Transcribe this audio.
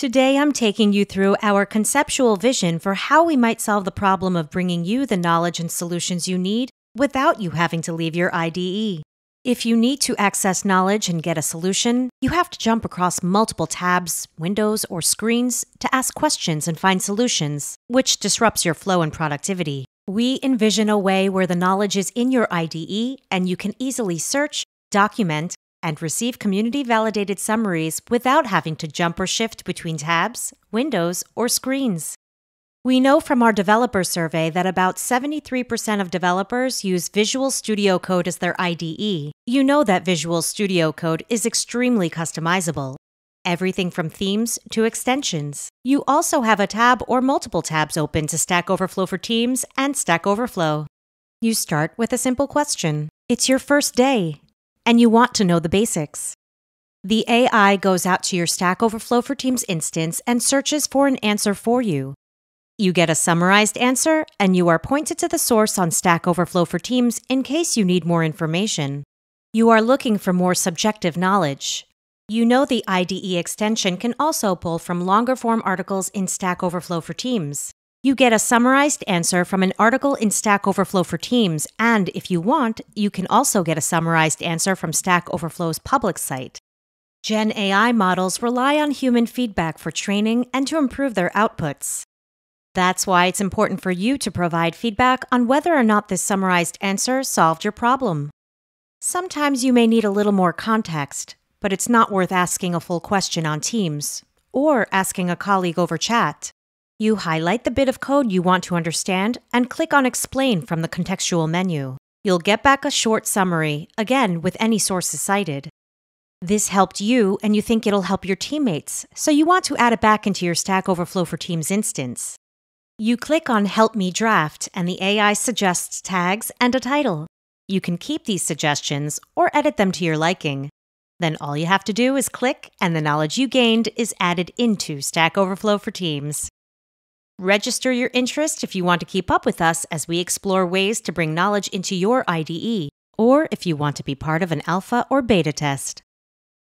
Today, I'm taking you through our conceptual vision for how we might solve the problem of bringing you the knowledge and solutions you need without you having to leave your IDE. If you need to access knowledge and get a solution, you have to jump across multiple tabs, windows, or screens to ask questions and find solutions, which disrupts your flow and productivity. We envision a way where the knowledge is in your IDE and you can easily search, document, and receive community validated summaries without having to jump or shift between tabs, windows, or screens. We know from our developer survey that about 73% of developers use Visual Studio Code as their IDE. You know that Visual Studio Code is extremely customizable. Everything from themes to extensions. You also have a tab or multiple tabs open to Stack Overflow for Teams and Stack Overflow. You start with a simple question. It's your first day, and you want to know the basics. The AI goes out to your Stack Overflow for Teams instance and searches for an answer for you. You get a summarized answer, and you are pointed to the source on Stack Overflow for Teams in case you need more information. You are looking for more subjective knowledge. You know the IDE extension can also pull from longer form articles in Stack Overflow for Teams. You get a summarized answer from an article in Stack Overflow for Teams, and if you want, you can also get a summarized answer from Stack Overflow's public site. Gen AI models rely on human feedback for training and to improve their outputs. That's why it's important for you to provide feedback on whether or not this summarized answer solved your problem. Sometimes you may need a little more context, but it's not worth asking a full question on Teams or asking a colleague over chat. You highlight the bit of code you want to understand and click on Explain from the contextual menu. You'll get back a short summary, again with any sources cited. This helped you and you think it'll help your teammates, so you want to add it back into your Stack Overflow for Teams instance. You click on Help Me Draft, and the AI suggests tags and a title. You can keep these suggestions or edit them to your liking. Then all you have to do is click, and the knowledge you gained is added into Stack Overflow for Teams. Register your interest if you want to keep up with us as we explore ways to bring knowledge into your IDE, or if you want to be part of an alpha or beta test.